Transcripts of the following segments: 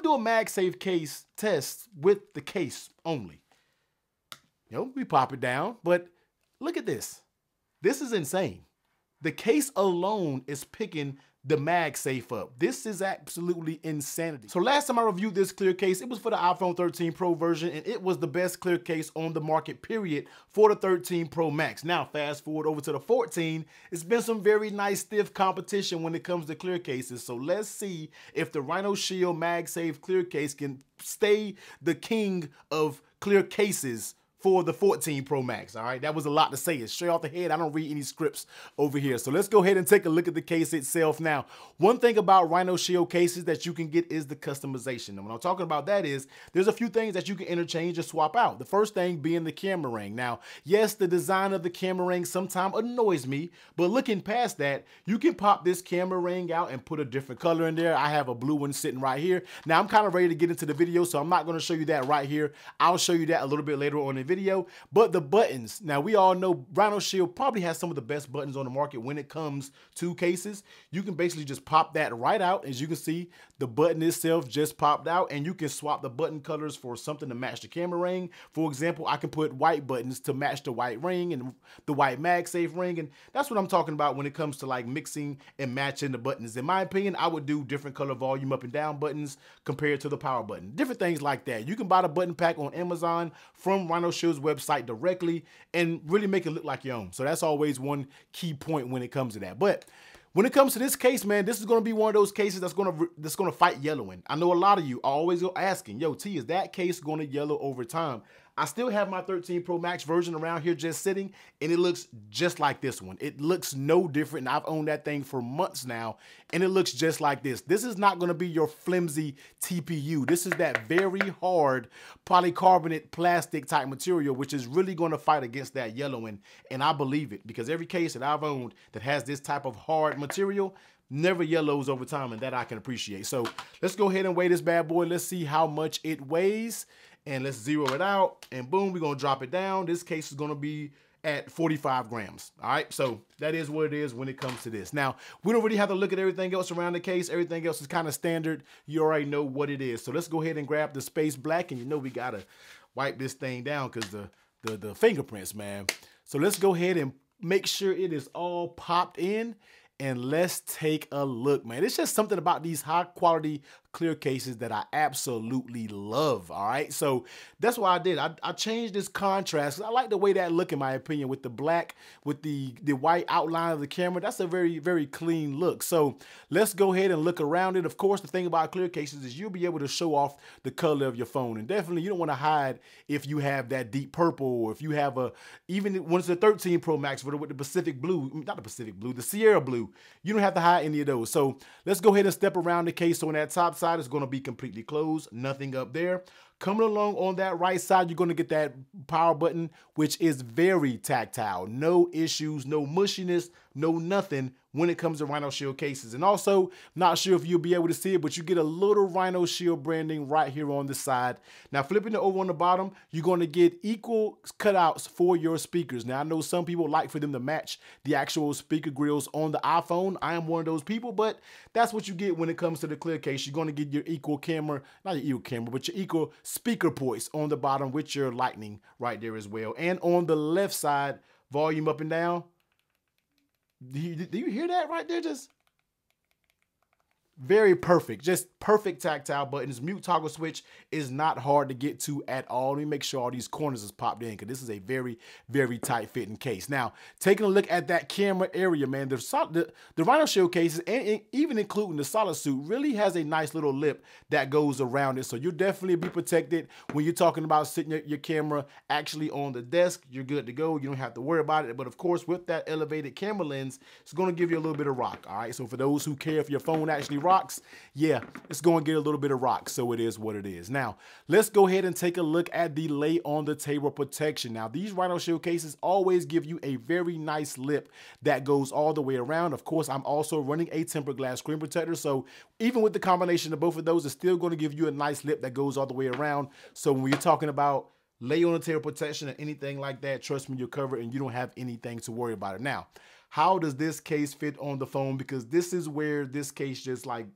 gonna do a MagSafe case test with the case only. You know, we pop it down, but look at this. This is insane. The case alone is picking the MagSafe up. This is absolutely insanity. So last time I reviewed this clear case, it was for the iPhone 13 Pro version, and it was the best clear case on the market, period, for the 13 Pro Max. Now, fast forward over to the 14, it's been some very nice stiff competition when it comes to clear cases. So let's see if the Rhino Shield MagSafe clear case can stay the king of clear cases for the 14 Pro Max. All right, that was a lot to say. It's straight off the head. I don't read any scripts over here. So let's go ahead and take a look at the case itself. Now, one thing about Rhino Shield cases that you can get is the customization. And when I'm talking about that is there's a few things that you can interchange or swap out. The first thing being the camera ring. Now, yes, the design of the camera ring sometimes annoys me, but looking past that, you can pop this camera ring out and put a different color in there. I have a blue one sitting right here. Now, I'm kind of ready to get into the video, so I'm not going to show you that right here. I'll show you that a little bit later on in the video. But the buttons, now we all know Rhino Shield probably has some of the best buttons on the market when it comes to cases. You can basically just pop that right out. As you can see, the button itself just popped out and you can swap the button colors for something to match the camera ring. For example, I can put white buttons to match the white ring and the white MagSafe ring. And that's what I'm talking about when it comes to like mixing and matching the buttons. In my opinion, I would do different color volume up and down buttons compared to the power button. Different things like that. You can buy the button pack on Amazon from Rhino Shield's website directly and really make it look like your own. So that's always one key point when it comes to that. But when it comes to this case, man, this is going to be one of those cases that's going to that's going to fight yellowing. I know a lot of you are always asking, "Yo, T, is that case going to yellow over time?" I still have my 13 Pro Max version around here just sitting, and it looks just like this one. It looks no different, and I've owned that thing for months now, and it looks just like this. This is not gonna be your flimsy TPU. This is that very hard polycarbonate plastic type material, which is really gonna fight against that yellowing, and I believe it, because every case that I've owned that has this type of hard material, never yellows over time, and that I can appreciate. So let's go ahead and weigh this bad boy. Let's see how much it weighs and let's zero it out and boom, we're gonna drop it down. This case is gonna be at 45 grams. All right, so that is what it is when it comes to this. Now, we don't really have to look at everything else around the case. Everything else is kind of standard. You already know what it is. So let's go ahead and grab the space black and you know we gotta wipe this thing down because the, the, the fingerprints, man. So let's go ahead and make sure it is all popped in and let's take a look, man. It's just something about these high quality clear cases that I absolutely love. All right. So that's what I did. I, I changed this contrast. I like the way that look in my opinion with the black, with the, the white outline of the camera. That's a very, very clean look. So let's go ahead and look around it. Of course, the thing about clear cases is you'll be able to show off the color of your phone. And definitely you don't want to hide if you have that deep purple or if you have a, even when it's a 13 Pro Max with the Pacific blue, mm, not the Pacific blue, the Sierra blue, you don't have to hide any of those. So let's go ahead and step around the case. So on that top side is going to be completely closed, nothing up there. Coming along on that right side, you're going to get that power button, which is very tactile. No issues, no mushiness, no nothing when it comes to Rhino Shield cases. And also, not sure if you'll be able to see it, but you get a little Rhino Shield branding right here on the side. Now, flipping it over on the bottom, you're going to get equal cutouts for your speakers. Now, I know some people like for them to match the actual speaker grills on the iPhone. I am one of those people, but that's what you get when it comes to the clear case. You're going to get your equal camera, not your equal camera, but your equal speaker ports on the bottom with your lightning right there as well. And on the left side, volume up and down, do you, do you hear that right there? Just very perfect, just perfect tactile buttons. Mute toggle switch is not hard to get to at all. Let me make sure all these corners is popped in because this is a very, very tight fitting case. Now, taking a look at that camera area, man, the, the, the Rhino Shield cases, and, and even including the solid suit, really has a nice little lip that goes around it. So you'll definitely be protected when you're talking about sitting your, your camera actually on the desk. You're good to go. You don't have to worry about it. But of course, with that elevated camera lens, it's going to give you a little bit of rock. All right. So for those who care if your phone actually rocks, rocks, yeah, it's going to get a little bit of rock. So it is what it is. Now, let's go ahead and take a look at the lay on the table protection. Now, these Rhino Shield cases always give you a very nice lip that goes all the way around. Of course, I'm also running a tempered glass screen protector. So even with the combination of both of those, it's still going to give you a nice lip that goes all the way around. So when you're talking about lay on the table protection or anything like that, trust me, you're covered and you don't have anything to worry about it. Now, how does this case fit on the phone? Because this is where this case just like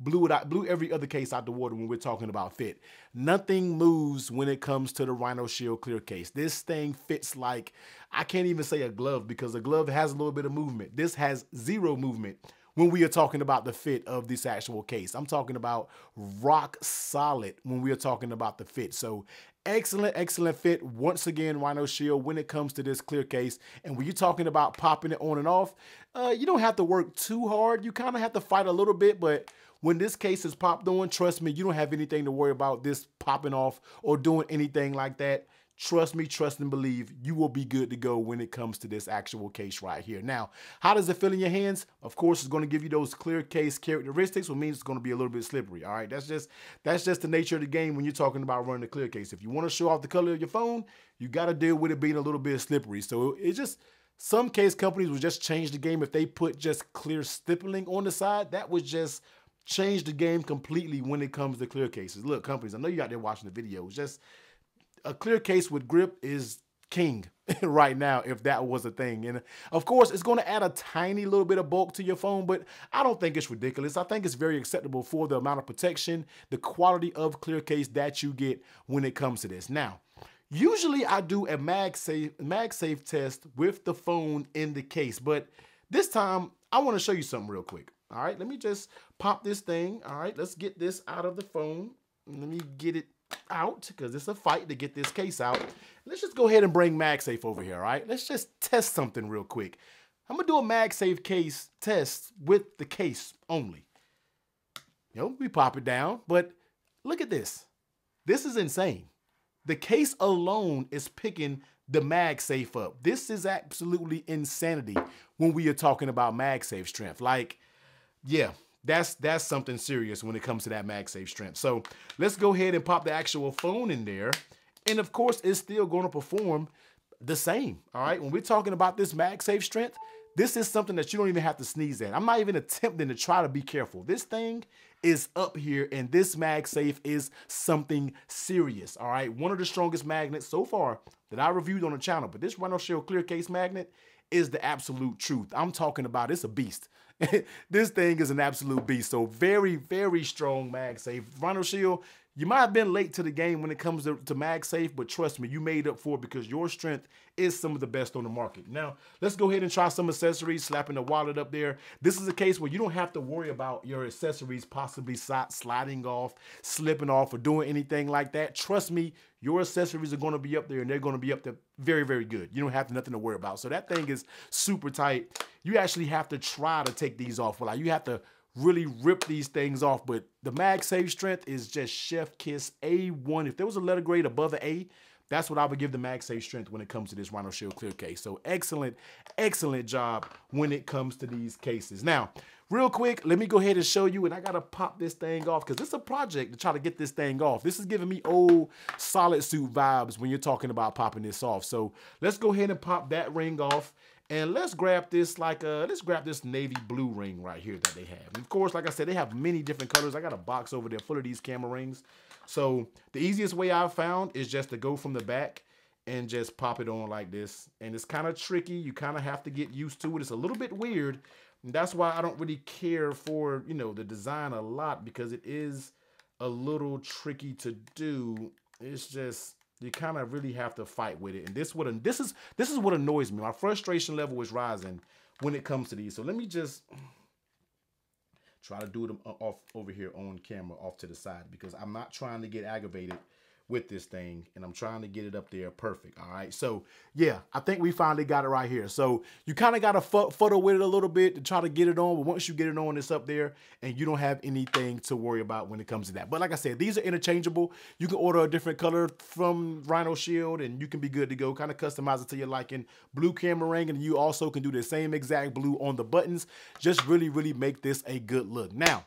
blew it out, blew every other case out the water when we're talking about fit. Nothing moves when it comes to the Rhino Shield clear case. This thing fits like I can't even say a glove because a glove has a little bit of movement. This has zero movement when we are talking about the fit of this actual case. I'm talking about rock solid when we are talking about the fit. So excellent, excellent fit. Once again, Rhino Shield when it comes to this clear case. And when you're talking about popping it on and off, uh, you don't have to work too hard. You kind of have to fight a little bit, but when this case is popped on, trust me, you don't have anything to worry about this popping off or doing anything like that. Trust me, trust and believe you will be good to go when it comes to this actual case right here. Now, how does it feel in your hands? Of course, it's going to give you those clear case characteristics, which means it's going to be a little bit slippery. All right, that's just that's just the nature of the game when you're talking about running a clear case. If you want to show off the color of your phone, you got to deal with it being a little bit slippery. So it's just some case companies would just change the game if they put just clear stippling on the side. That would just change the game completely when it comes to clear cases. Look, companies, I know you out there watching the videos. Just a clear case with grip is king right now if that was a thing. And of course, it's going to add a tiny little bit of bulk to your phone, but I don't think it's ridiculous. I think it's very acceptable for the amount of protection, the quality of clear case that you get when it comes to this. Now, usually I do a MagSafe, MagSafe test with the phone in the case, but this time I want to show you something real quick. All right, let me just pop this thing. All right, let's get this out of the phone. Let me get it out because it's a fight to get this case out. Let's just go ahead and bring MagSafe over here, all right? Let's just test something real quick. I'm gonna do a MagSafe case test with the case only. You know, we pop it down, but look at this. This is insane. The case alone is picking the MagSafe up. This is absolutely insanity when we are talking about MagSafe strength. Like, yeah, that's that's something serious when it comes to that MagSafe strength. So let's go ahead and pop the actual phone in there. And of course, it's still going to perform the same. All right. When we're talking about this MagSafe strength, this is something that you don't even have to sneeze at. I'm not even attempting to try to be careful. This thing is up here and this MagSafe is something serious. All right. One of the strongest magnets so far that I reviewed on the channel, but this Rhino Shield clear case magnet is the absolute truth. I'm talking about it's a beast. this thing is an absolute beast. So very, very strong MagSafe. Rhino Shield, you might have been late to the game when it comes to, to MagSafe, but trust me, you made up for it because your strength is some of the best on the market. Now, let's go ahead and try some accessories, slapping the wallet up there. This is a case where you don't have to worry about your accessories possibly sliding off, slipping off, or doing anything like that. Trust me, your accessories are going to be up there and they're going to be up there very, very good. You don't have nothing to worry about. So that thing is super tight. You actually have to try to take these off. Like you have to really rip these things off. But the MagSafe strength is just chef kiss A1. If there was a letter grade above an A, that's what I would give the MagSafe strength when it comes to this Rhino Shield clear case. So excellent, excellent job when it comes to these cases. Now, real quick, let me go ahead and show you, and I gotta pop this thing off because it's a project to try to get this thing off. This is giving me old solid suit vibes when you're talking about popping this off. So let's go ahead and pop that ring off. And let's grab this like uh let's grab this navy blue ring right here that they have. And of course, like I said, they have many different colors. I got a box over there full of these camera rings. So the easiest way I've found is just to go from the back and just pop it on like this. And it's kind of tricky. You kind of have to get used to it. It's a little bit weird. And that's why I don't really care for, you know, the design a lot because it is a little tricky to do. It's just you kind of really have to fight with it. And this what this is this is what annoys me. My frustration level is rising when it comes to these. So let me just try to do them off over here on camera off to the side because I'm not trying to get aggravated with this thing and I'm trying to get it up there perfect. All right. So yeah, I think we finally got it right here. So you kind of got to fuddle with it a little bit to try to get it on. But once you get it on, it's up there and you don't have anything to worry about when it comes to that. But like I said, these are interchangeable. You can order a different color from Rhino Shield and you can be good to go. Kind of customize it to your liking. Blue camera ring and you also can do the same exact blue on the buttons. Just really, really make this a good look. Now,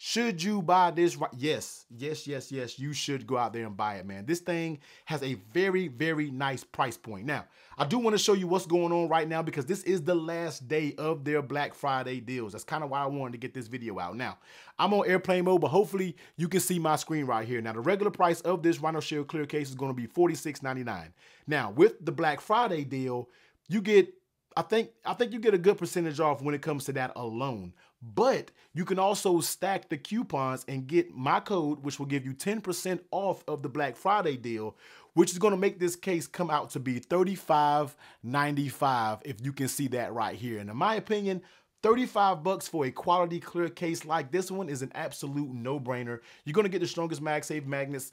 should you buy this? Yes, yes, yes, yes. You should go out there and buy it, man. This thing has a very, very nice price point. Now, I do want to show you what's going on right now because this is the last day of their Black Friday deals. That's kind of why I wanted to get this video out. Now, I'm on airplane mode, but hopefully you can see my screen right here. Now, the regular price of this Rhino Shield clear case is going to be $46.99. Now, with the Black Friday deal, you get I think I think you get a good percentage off when it comes to that alone. But you can also stack the coupons and get my code, which will give you 10% off of the Black Friday deal, which is going to make this case come out to be $35.95 if you can see that right here. And in my opinion, 35 bucks for a quality clear case like this one is an absolute no-brainer. You're going to get the strongest MagSafe magnets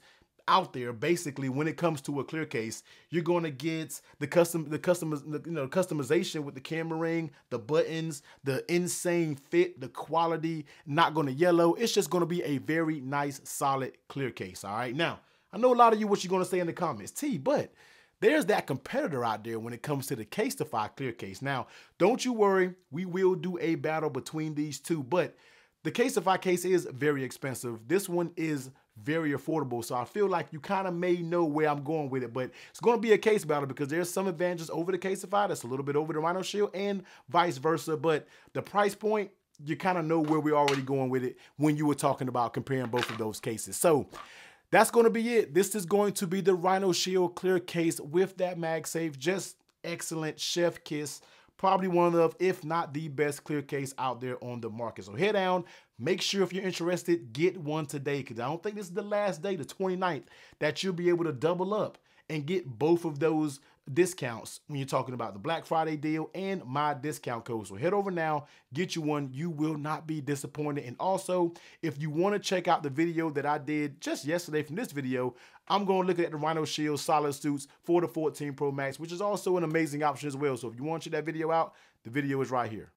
out there basically when it comes to a clear case you're going to get the custom the custom you know customization with the camera ring the buttons the insane fit the quality not going to yellow it's just going to be a very nice solid clear case all right now i know a lot of you what you're going to say in the comments t but there's that competitor out there when it comes to the Casetify clear case. Now, don't you worry, we will do a battle between these two, but the Casetify case is very expensive. This one is very affordable. So I feel like you kind of may know where I'm going with it, but it's going to be a case battle because there's some advantages over the Casetify that's a little bit over the Rhino Shield and vice versa. But the price point, you kind of know where we're already going with it when you were talking about comparing both of those cases. So that's going to be it. This is going to be the Rhino Shield clear case with that MagSafe. Just excellent chef kiss probably one of, if not the best clear case out there on the market. So head down, make sure if you're interested, get one today because I don't think this is the last day, the 29th, that you'll be able to double up and get both of those discounts when you're talking about the Black Friday deal and my discount code. So head over now, get you one. You will not be disappointed. And also, if you want to check out the video that I did just yesterday from this video, I'm going to look at the Rhino Shield Solid Suits for the 14 Pro Max, which is also an amazing option as well. So if you want to check that video out, the video is right here.